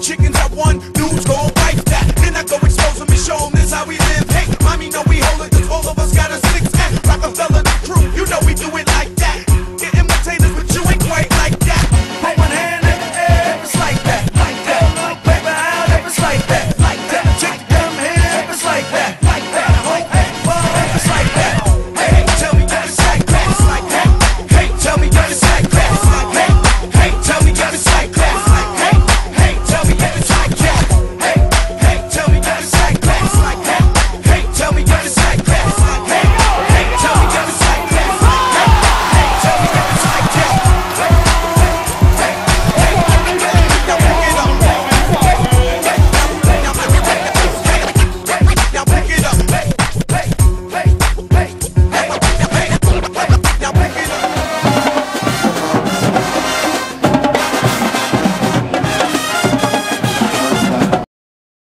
Chickens have one, dudes go